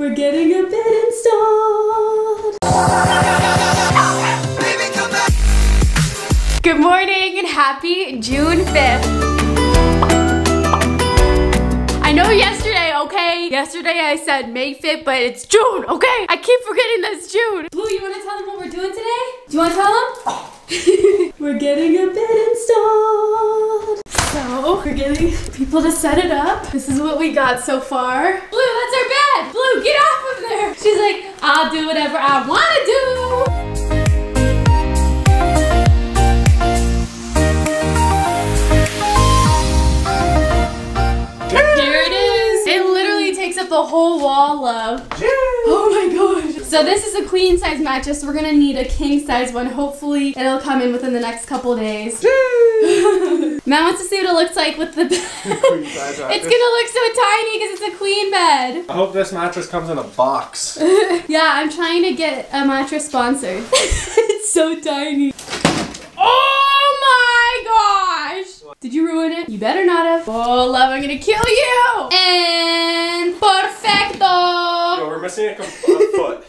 We're getting a bed installed. Good morning and happy June 5th. I know yesterday, okay? Yesterday I said May 5th, but it's June, okay? I keep forgetting that it's June. Blue, you wanna tell them what we're doing today? Do you wanna tell them? we're getting a bed installed. So, we're getting people to set it up. This is what we got so far. Blue, She's like, I'll do whatever I wanna do. Here it is. It literally takes up the whole wall, love. So this is a queen size mattress. We're gonna need a king size one. Hopefully it'll come in within the next couple days. Matt wants to see what it looks like with the bed. it's gonna look so tiny because it's a queen bed. I hope this mattress comes in a box. Yeah, I'm trying to get a mattress sponsored. it's so tiny. Oh my gosh! Did you ruin it? You better not have. Oh, love, I'm gonna kill you! And perfecto! Yo, we're missing a, a foot.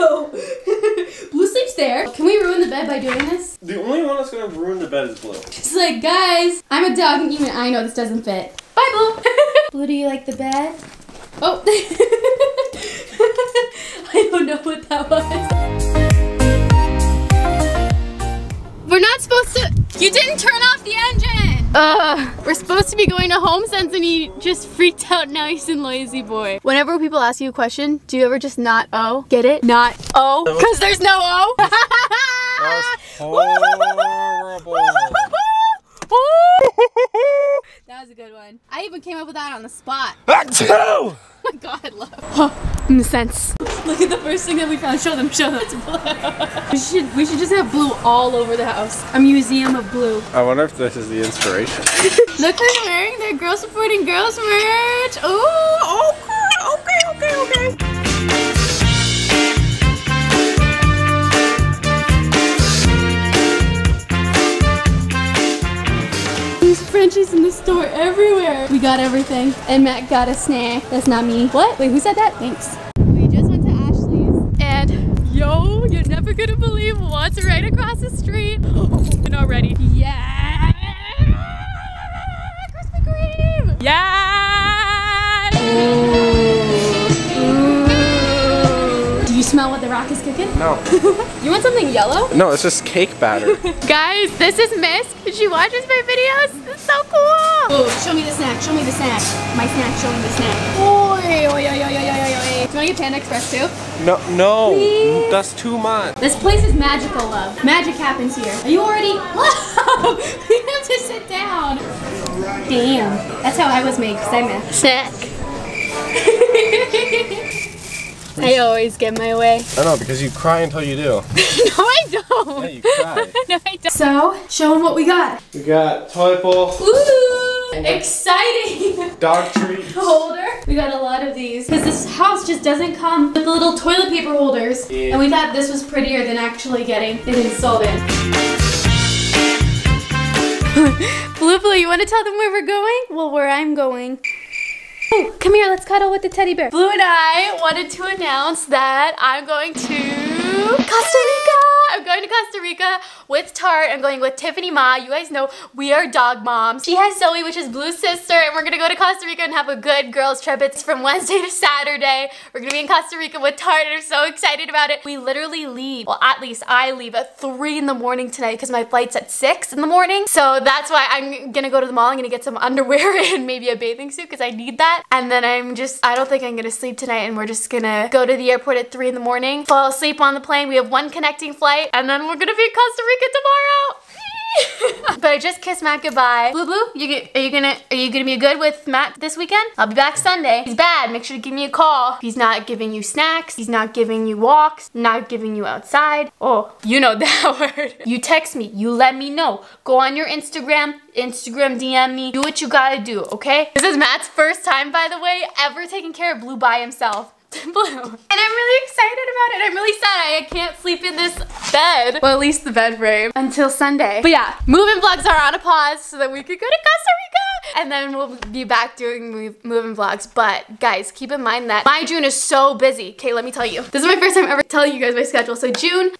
I know. Blue sleeps there. Can we ruin the bed by doing this? The only one that's gonna ruin the bed is Blue. It's like, guys, I'm a dog and even I know this doesn't fit. Bye, Blue. Blue, do you like the bed? Oh. I don't know what that was. We're not supposed to. You didn't turn off the engine. Uh, we're supposed to be going to HomeSense and he just freaked out nice and lazy boy. Whenever people ask you a question, do you ever just not O? Get it? Not O? Because there's no O? horrible. that was a good one. I even came up with that on the spot. Two! Oh god, love. in the sense. Look at the first thing that we found. Show them, show them. It's blue. we should we should just have blue all over the house. A museum of blue. I wonder if this is the inspiration. Look who's wearing their girl supporting girls merch. Oh, okay, okay, okay, okay. Frenchies in the store everywhere. We got everything. And Matt got a snack. That's not me. What? Wait, who said that? Thanks. We just went to Ashley's and yo, you're never gonna believe what's right across the street. and already. Yeah! Krispy Kreme! Yeah! Do you smell what the rock is cooking? No. You want something yellow? No, it's just cake batter. Guys, this is Miss. She watches my videos. It's so cool. Oh, show me the snack. Show me the snack. My snack. Show me the snack. Oi, oi, oi, oi, oi, oi, oi. Do you want to get Panda Express too? No, no, Please? that's too much. This place is magical, love. Magic happens here. Are you already? Whoa! we have to sit down. Damn. That's how I was made, because I'm a snack. I always get my way. I know, because you cry until you do. No, I don't. Yeah, you cry. No, I don't. So, show them what we got. We got toilet bowl, Ooh, exciting dog treat. holder. We got a lot of these because this house just doesn't come with the little toilet paper holders. Yeah. And we thought this was prettier than actually getting it installed in. Blue Blue, you want to tell them where we're going? Well, where I'm going. Oh, come here, let's cuddle with the teddy bear. Blue and I wanted to announce that I'm going to Costa Rica. I'm going to Costa Rica with Tarte. I'm going with Tiffany Ma. You guys know we are dog moms. She has Zoe, which is Blue's sister, and we're gonna go to Costa Rica and have a good girls trip. It's from Wednesday to Saturday. We're gonna be in Costa Rica with Tarte, and I'm so excited about it. We literally leave, well, at least I leave at three in the morning tonight because my flight's at six in the morning. So that's why I'm gonna go to the mall. I'm gonna get some underwear and maybe a bathing suit because I need that. And then I'm just, I don't think I'm gonna sleep tonight, and we're just gonna go to the airport at three in the morning, fall asleep on the plane. We have one connecting flight, and then we're gonna be in Costa Rica tomorrow. but I just kissed Matt goodbye. Blue Blue, you get, are you gonna are you gonna be good with Matt this weekend? I'll be back Sunday. He's bad. Make sure to give me a call. He's not giving you snacks. He's not giving you walks. Not giving you outside. Oh, you know that word. You text me. You let me know. Go on your Instagram. Instagram DM me. Do what you gotta do. Okay? This is Matt's first time, by the way, ever taking care of Blue by himself. Blue. And I'm really excited about it. I'm really sad I can't sleep in this bed. Well, at least the bed frame until Sunday. But yeah, moving vlogs are on a pause so that we could go to Costa Rica. and then we'll be back doing move, moving vlogs. But guys, keep in mind that my June is so busy. Okay, let me tell you. This is my first time ever telling you guys my schedule. So June,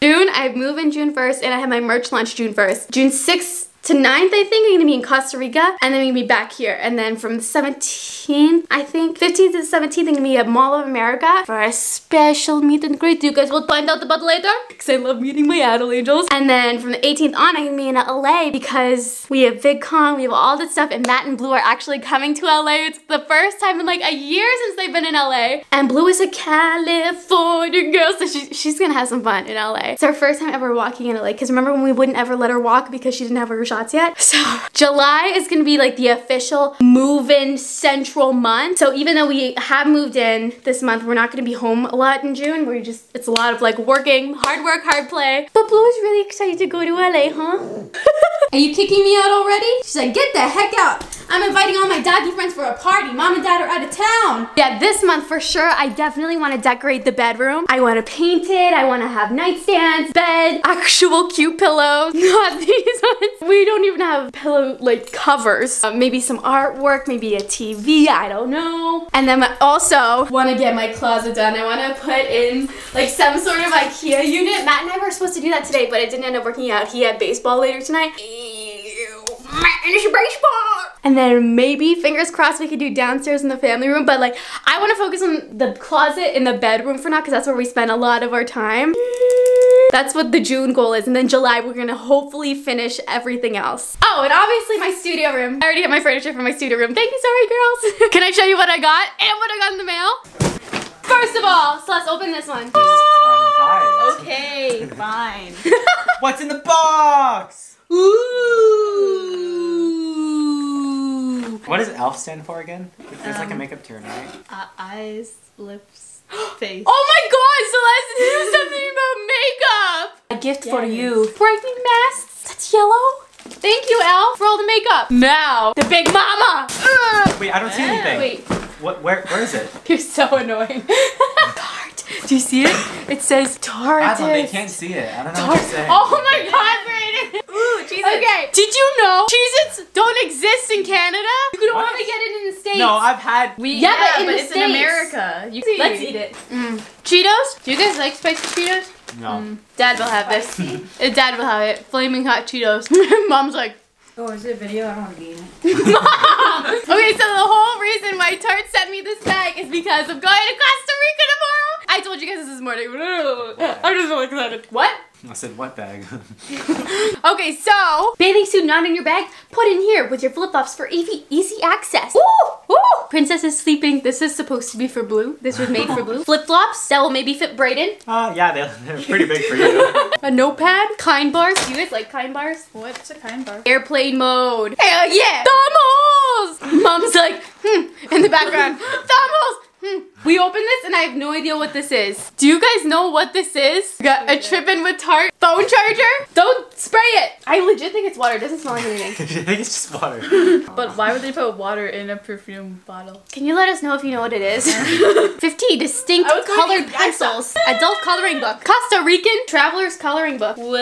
June, I move in June 1st and I have my merch launch June 1st. June 6th to 9th, I think, I'm gonna be in Costa Rica, and then I'm gonna be back here. And then from the 17th, I think, 15th to the 17th, I'm gonna be at Mall of America for a special meet and greet. You guys will find out about later, because I love meeting my Adelangels. And then from the 18th on, I'm gonna be in LA because we have VidCon, we have all this stuff, and Matt and Blue are actually coming to LA. It's the first time in like a year since they've been in LA. And Blue is a California girl, so she, she's gonna have some fun in LA. It's our first time ever walking in LA, because remember when we wouldn't ever let her walk because she didn't have her shots yet? So July is gonna be like the official move-in central month. So even though we have moved in this month, we're not gonna be home a lot in June. We're just, it's a lot of like working, hard work, hard play. But Blue is really excited to go to LA, huh? Are you kicking me out already? She's like, get the heck out. I'm inviting all my doggy friends for a party. Mom and dad are out of town. Yeah, this month for sure, I definitely want to decorate the bedroom. I want to paint it. I want to have nightstands, bed, actual cute pillows, not these ones. We don't even have pillow like covers. Uh, maybe some artwork, maybe a TV, I don't know. And then I also want to get my closet done. I want to put in like some sort of Ikea unit. Matt and I were supposed to do that today, but it didn't end up working out. He had baseball later tonight. Baseball. And then maybe, fingers crossed, we could do downstairs in the family room. But like, I want to focus on the closet in the bedroom for now because that's where we spend a lot of our time. That's what the June goal is. And then July, we're gonna hopefully finish everything else. Oh, and obviously my studio room. I already have my furniture for my studio room. Thank you, sorry girls. Can I show you what I got and what I got in the mail? First of all, so let's open this one. Okay, fine. What's in the box? Ooh. What does ELF stand for again? It's like a makeup term, right? Uh, eyes, lips, face. Oh my god, Celeste, this is something about makeup! A gift for Yes. you. Brightening masks. That's yellow. Thank you, Elle, for all the makeup. Now, the big mama. Ugh. Wait, I don't see anything. Wait, What? Where? Where is it? you're so annoying. Tarte. Do you see it? It says Tarte. Adam, they can't see it. I don't know what Tarte. to say. Oh my god, Brayden. Ooh, Jesus. Okay, did you know Cheez-Its don't exist in Canada? You can What? only get it in the States. No, I've had. We, Yeah, but in the it's in America. You, let's eat it. Mm. Cheetos? Do you guys like spicy Cheetos? No. Dad will have this. Uh, Dad will have it. Flaming hot Cheetos. Mom's like, Oh, is it a video? I don't want to be in it. Mom! Okay, so the whole reason why Tarte sent me this bag is because I'm going to Costa Rica tomorrow. I told you guys this this morning. I'm just so excited. What? I said what bag? Okay, so bathing suit not in your bag. Put in here with your flip flops for easy easy access. Ooh, ooh. Princess is sleeping. This is supposed to be for Blue. This was made for Blue. Flip flops that will maybe fit Brayden. uh, yeah, they're, they're pretty big for you. A notepad. Kind bars. Do you guys like kind bars? What's a kind bar? Airplane mode. Hell yeah! Thumbholes! Mom's like, hmm, in the background. Thumb holes! Hmm. We open this and I have no idea what this is. Do you guys know what this is? We got a trip in with Tarte phone charger. Don't spray it. I legit think it's water. It doesn't smell like anything. I think it's just water. But why would they put water in a perfume bottle? Can you let us know if you know what it is? 50 distinct I was going colored to guess that. pencils. Adult coloring book. Costa Rican traveler's coloring book. Whoa!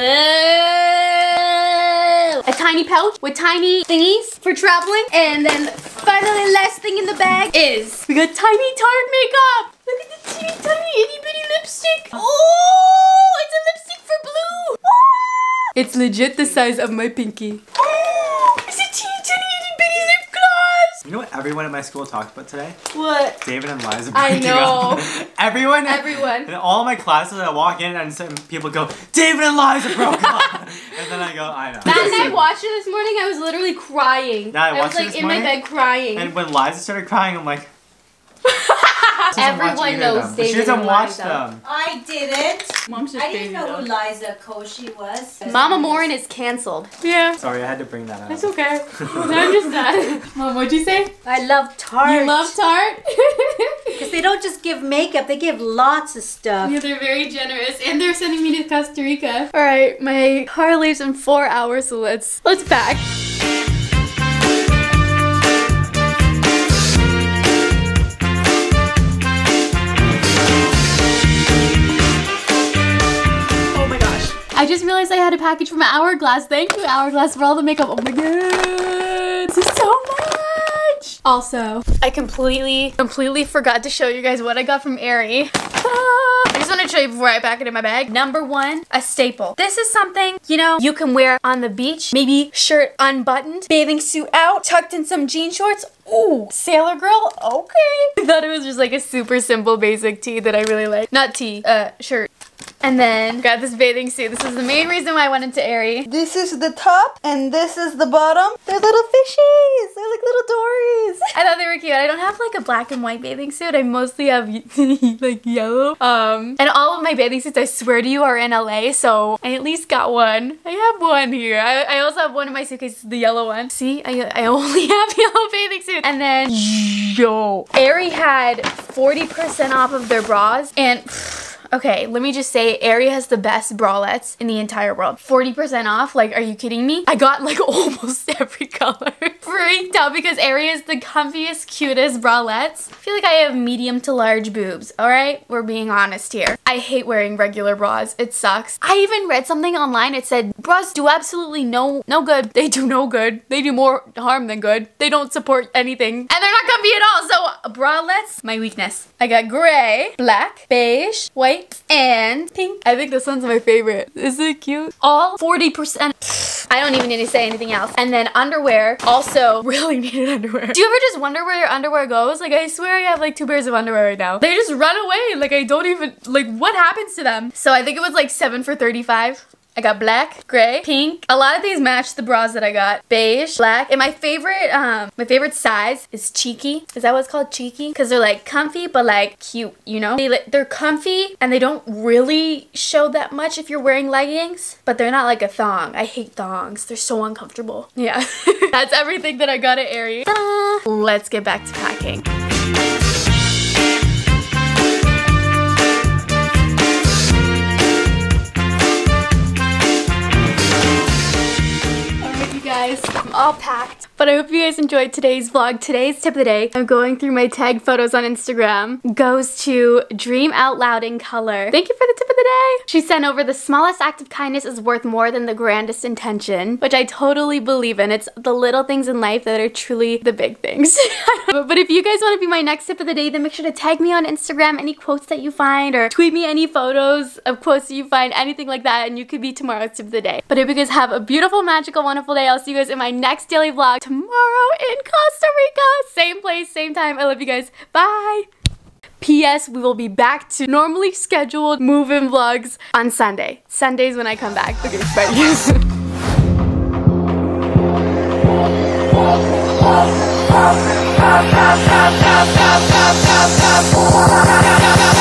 A tiny pouch with tiny thingies for traveling. And then finally last thing in the bag is we got tiny Tarte makeup. Look at the teeny tiny itty bitty lipstick. Oh, it's a lipstick for blue. Ah! It's legit the size of my pinky. Oh, it's a teeny tiny itty bitty lip gloss. You know what everyone at my school talked about today? What? David and Liza I know. up. Everyone. Everyone. In all my classes, I walk in and some people go, David and Liza broke up. and then I go, I know. That night I watched it this morning, I was literally crying. Yeah, I was like this in my bed crying. And when Liza started crying, I'm like, she doesn't watch Everyone either knows them. David She doesn't watch Liza. them. I didn't. Mom's just I didn't know though. who Liza Koshy was. Mama Morin is canceled. Yeah. Sorry, I had to bring that up. It's okay. no, I'm just sad. Mom, what'd you say? I love Tarte. You love Tarte? Because they don't just give makeup, they give lots of stuff. yeah, they're very generous. And they're sending me to Costa Rica. Alright, my car leaves in four hours, so let's let's pack. I just realized I had a package from Hourglass. Thank you, Hourglass, for all the makeup. Oh my god. This is so much. Also, I completely, completely forgot to show you guys what I got from Aerie. I just want to show you before I pack it in my bag. Number one, a staple. This is something, you know, you can wear on the beach. Maybe shirt unbuttoned, bathing suit out, tucked in some jean shorts. Ooh, sailor girl, okay. I thought it was just like a super simple basic tee that I really like. Not tee, uh, shirt. And then got this bathing suit. This is the main reason why I went into Aerie. This is the top and this is the bottom. They're little fishies. They're like little dories. I thought they were cute. I don't have like a black and white bathing suit. I mostly have like yellow. Um, and all of my bathing suits, I swear to you, are in LA. So I at least got one. I have one here. I, I also have one in my suitcase, the yellow one. See, I, I only have yellow bathing suits. And then, yo, Aerie had 40% off of their bras and Okay, let me just say, Aerie has the best bralettes in the entire world. 40% off, like, are you kidding me? I got like almost every color. Freaked out because Aerie is the comfiest, cutest bralettes. I feel like I have medium to large boobs, all right? We're being honest here. I hate wearing regular bras. It sucks. I even read something online. It said, bras do absolutely no, no good. They do no good. They do more harm than good. They don't support anything. And comfy at all. So bralettes, my weakness. I got gray, black, beige, white, and pink. I think this one's my favorite. Is it cute? All 40%. I don't even need to say anything else. And then underwear, also really needed underwear. Do you ever just wonder where your underwear goes? Like I swear I have like two pairs of underwear right now. They just run away. Like I don't even, like what happens to them? So I think it was like seven for 35. I got black, gray, pink. A lot of these match the bras that I got. Beige, black, and my favorite, um, my favorite size is cheeky. Is that what it's called, cheeky? Because they're like comfy, but like cute, you know? They, they're comfy and they don't really show that much if you're wearing leggings, but they're not like a thong. I hate thongs. They're so uncomfortable. Yeah, that's everything that I got at Aerie. Let's get back to packing. But I hope you guys enjoyed today's vlog. Today's tip of the day, I'm going through my tag photos on Instagram, goes to Dream Out Loud in Color. Thank you for the tip of the day. She sent over the smallest act of kindness is worth more than the grandest intention, which I totally believe in. It's the little things in life that are truly the big things. but if you guys want to be my next tip of the day, then make sure to tag me on Instagram, any quotes that you find, or tweet me any photos of quotes that you find, anything like that, and you could be tomorrow's tip of the day. But I hope you guys have a beautiful, magical, wonderful day. I'll see you guys in my next daily vlog tomorrow in Costa Rica. Same place, same time. I love you guys. Bye. P.S. We will be back to normally scheduled move-in vlogs on Sunday. Sunday's when I come back. Okay, bye.